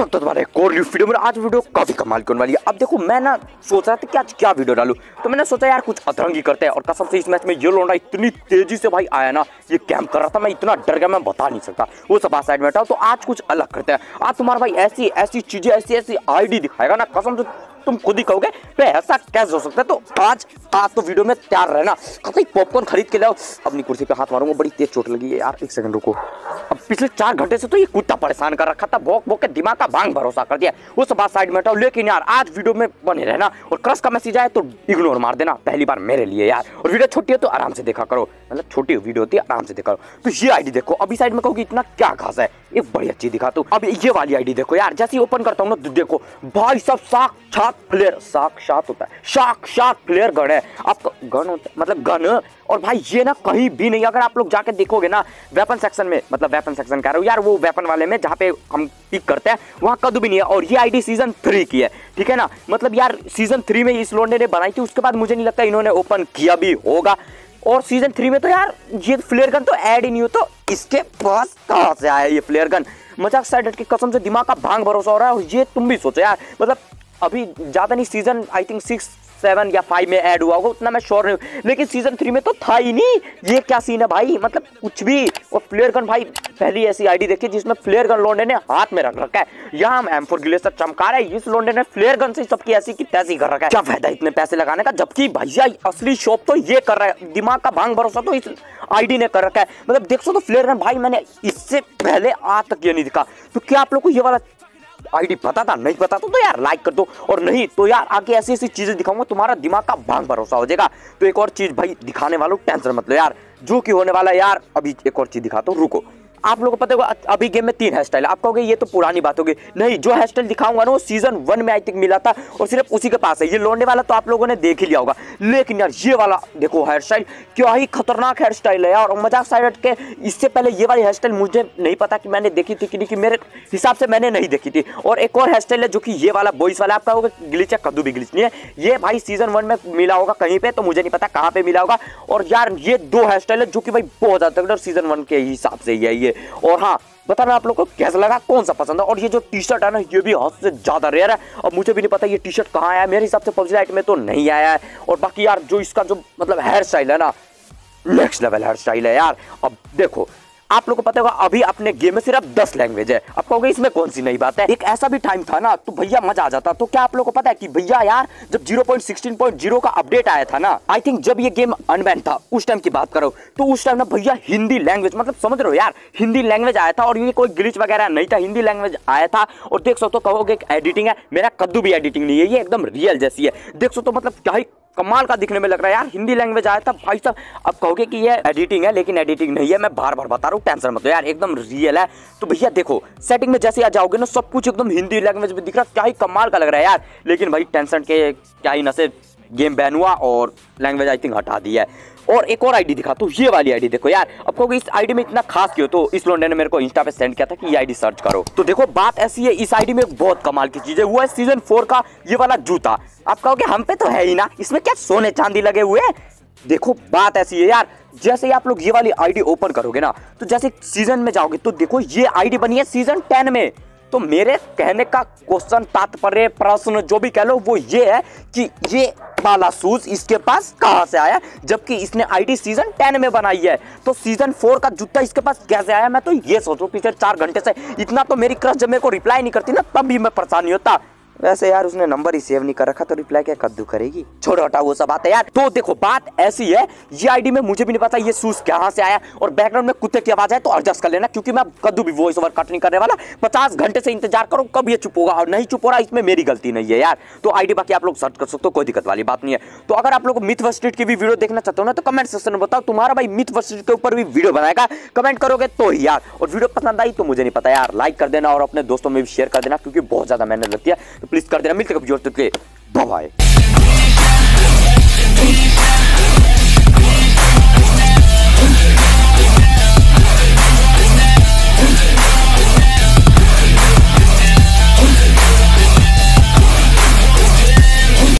सकता तुम्हारे core lift video में आज वीडियो काफ़ी कमाल की होने वाली है। अब देखो, मैं ना सोच रहा था कि आज क्या वीडियो डालू। तो मैंने सोचा, यार, कुछ अतरंगी करते हैं। और कसम से इस मैच में ये लौंडा इतनी तेज़ी से भाई आया ना, ये कैंप कर रहा था, मैं इतना डर गया, मैं बता नहीं सकता। वो सब साइड में हटाओ तो आज कुछ अलग करते हैं। आज तुम्हारा भाई ऐसी ऐसी चीज़ें, ऐसी ऐसी आईडी दिखाएगा ना, कसम से तुम खुद ही कहोगे ऐसा कैसे हो सकता है? तो आज आज तो वीडियो में तैयार रहना। कहीं पॉपकॉर्न खरीद के लाओ। अपनी कुर्सी पे हाथ मारूँगा बड़ी तेज चोट लगी है यार। एक सेकंड रुको। अब पिछले चार घंटे से तो ये कुत्ता परेशान कर रखा था। भोक भोक के दिमाग का भाँग भरोसा कर दिया। सब बात साइड में लेकिन यार, आज वीडियो में बने रहना और क्रश का मैसेज आए तो इग्नोर मार देना। पहली बार मेरे लिए यार। और वीडियो छोटी है तो आराम से देखा करो। मतलब छोटी वीडियो होती है, आराम से देखा तो ये आईडी देखो, अभी साइड में कहोगे इतना क्या खास है? एक बड़ी अच्छी दिखा तू। अब ये वाली आईडी देखो यार, जैसे ओपन करता हूँ ना तो देखो, भाई सब साक्षात प्लेयर साक्षात होता है। साक्षात प्लेयर गन है। आपका गन होता है मतलब गन और भाई ये ना कहीं भी नहीं, अगर आप लोग जाके देखोगे ना वेपन सेक्शन में मतलब वेपन सेक्शन कह रहे हो यार, वो वेपन वाले में जहाँ पे हम पिक करते हैं, वहाँ कदू भी नहीं है। और ये आईडी सीज़न थ्री की है, ठीक है ना? मतलब यार सीज़न थ्री में इस लोंडे ने बनाई थी, उसके बाद मुझे नहीं लगता इन्होंने ओपन किया भी होगा। और सीज़न थ्री में तो यार, ये फ्लेयर गन तो ऐड ही नहीं हो तो इसके पास कहाँ से आया ये फ्लेयर गन मज़ाक साइड की कसम से दिमाग का भाँग भरोसा हो रहा है ये तुम भी सोचो यार मतलब अभी ज़्यादा नहीं season I think six seven या फाइव में ऐड हुआ होगा, उतना मैं श्योर नहीं हूँ। लेकिन सीज़न थ्री में तो था ही नहीं। ये क्या सीन है भाई? मतलब कुछ भी। और फ्लेयर गन भाई, पहली ऐसी आईडी देखी जिसमें फ्लेयर गन लोंडे ने हाथ में रख रखा है। यहाँ एम फोर ग्लेसर चमका रहे इस लोंडे ने फ्लेयर गन से सबकी ऐसी की तैसी कर रखा है। क्या फ़ायदा इतने पैसे लगाने का? जबकि भैया, असली शॉप तो ये कर रहा है। दिमाग का भाँग भरोसा तो इस आईडी ने कर रखा है। मतलब देख सो तो फ्लेयर गन भाई मैंने इससे पहले आज तक ये नहीं दिखा। तो क्या आप लोग को ये वाला आईडी पता था नहीं पता तो, तो यार लाइक कर दो। और नहीं तो यार आगे ऐसी ऐसी चीज़ें दिखाऊँगा तुम्हारा दिमाग का भाग भरोसा हो जाएगा। तो एक और चीज़ भाई दिखाने वालों टेंशन मतलब यार। जो कि होने वाला यार अभी एक और चीज़ दिखाता हूँ रुको। आप लोगों को पता होगा अभी गेम में तीन हेयर स्टाइल आप कहोगे, ये तो पुरानी बात होगी। नहीं, जो हेयर स्टाइल दिखाऊँगा ना, वो सीज़न वन में आई थिंक मिला था, और सिर्फ़ उसी के पास है। ये लौंडे वाला तो आप लोगों ने देख ही लिया होगा। लेकिन यार, ये वाला देखो हेयर स्टाइल क्या ही खतरनाक हेयर स्टाइल है और मज़ाक साइड के इससे पहले ये वाली हेयर स्टाइल मुझे नहीं पता कि मैंने देखी थी कि नहीं, कि मेरे हिसाब से मैंने नहीं देखी थी। और एक और हेयर स्टाइल है जो कि ये वाला बॉइस वाला आपका होगा ग्लिच है, कद्दू भी ग्लिच नहीं है। ये भाई सीज़न वन में मिला होगा, कहीं पे तो मुझे नहीं पता कहाँ पे मिला होगा। और यार, ये दो हेयर स्टाइल है जो कि भाई बहुत ज़्यादा सीज़न वन के हिसाब से ही है, ये और हाँ बताना आप लोग को कैसा लगा, कौन सा पसंद है? और ये जो टी शर्ट है ना, ये भी हद से ज़्यादा रेयर है। और मुझे भी नहीं पता ये टी शर्ट कहाँ आया मेरे हिसाब से पबजी लाइट में तो नहीं आया है। और बाकी यार, जो इसका जो मतलब हेयर स्टाइल है ना नेक्स्ट लेवल हेयर स्टाइल है यार। अब देखो आप लोग को पता होगा, अभी अपने गेम में सिर्फ़ दस लैंग्वेज है। आप कहोगे, इसमें कौन सी नई बात है? एक ऐसा भी टाइम था ना तो भैया मज़ा आ जाता। तो क्या आप लोग को पता है कि भैया यार, जब 0.16.0 का अपडेट आया था ना आई थिंक जब ये गेम अनबैन था, उस टाइम की बात करो तो उस टाइम ना भैया हिंदी लैंग्वेज मतलब समझ रहे हो यार, हिंदी लैंग्वेज आया था और ये कोई ग्लिच वगैरह नहीं था, हिंदी लैंग्वेज आया था। और देख सकते हो, कहोगे एडिटिंग है, मेरा कद्दू भी एडिटिंग नहीं है, ये एकदम रियल जैसी है। देख सकते हो मतलब क्या ही कमाल का दिखने में लग रहा है यार। हिंदी लैंग्वेज आया था, भाई साहब, अब कहोगे कि ये एडिटिंग है, लेकिन एडिटिंग नहीं है। मैं बार बार बता रहा हूँ टेंशन मत यार, एकदम रियल है। तो भैया देखो सेटिंग में जैसे आ जाओगे ना, सब कुछ एकदम हिंदी लैंग्वेज में दिख रहा है। क्या ही कमाल का लग रहा है यार। लेकिन भाई टेंशन के क्या ही नशे गेम बैन हुआ और लैंग्वेज आई थिंक हटा दी है। और एक और आईडी दिखा तो ये वाली आईडी देखो यार। अब कहोगे, इस आईडी में इतना खास क्यों? तो इस लोंडे ने मेरे को इंस्टा पे सेंड किया था कि ये आईडी सर्च करो। तो देखो, बात ऐसी है, इस आईडी में बहुत कमाल की चीज़ है वो है। सीज़न फोर का ये वाला जूता, आप कहोगे, हम पे तो है ही ना, इसमें क्या सोने चांदी लगे हुए देखो, बात ऐसी है यार, जैसे ही आप लोग ये वाली आईडी ओपन करोगे ना तो जैसे सीज़न में जाओगे तो देखो, ये आईडी बनी है सीज़न टेन में। तो मेरे कहने का क्वेश्चन तात्पर्य, प्रश्न, जो भी कह लो, वो ये है कि ये वाला शूज़ इसके पास कहाँ से आया? जबकि इसने आईडी सीज़न टेन में बनाई है। तो सीज़न फोर का जूता इसके पास कैसे आया? मैं तो ये सोचू, पिछले चार घंटे से इतना तो मेरी क्रश जब मेरे को रिप्लाई नहीं करती ना, तब भी मैं परेशानी होता। वैसे यार उसने नंबर ही सेव नहीं कर रखा तो रिप्लाई क्या कद्दू करेगी? छोड़ो हटा वो सब बात है यार। तो देखो, बात ऐसी है, ये आईडी में मुझे भी नहीं पता, ये शूज़ कहाँ से आया, और बैकग्राउंड में कुत्ते की आवाज़ है तो एडजस्ट कर लेना, क्योंकि मैं कद्दू भी वॉइस ओवर कट नहीं करने वाला। पचास घंटे से इंतज़ार करो, कब ये चुप होगा, और नहीं चुप हो रहा, इसमें मेरी गलती नहीं है यार। तो आईडी बाकी आप लोग सर्च कर सकते हो, कोई दिक्कत वाली बात नहीं है। तो अगर आप लोग मिथ स्ट्रीट की भी वीडियो देखना चाहते हो ना तो कमेंट सेक्शन में बताओ, तुम्हारा भाई मिथ स्ट्रीट के ऊपर भी वीडियो बनाएगा। कमेंट करोगे तो ही यार। और वीडियो पसंद आई तो मुझे नहीं पता यार लाइक कर देना, और अपने दोस्तों में भी शेयर कर देना, क्योंकि बहुत ज़्यादा मेहनत लगती है। प्लीज़ कर देना मिलते कभी ज़ोर तक के बाय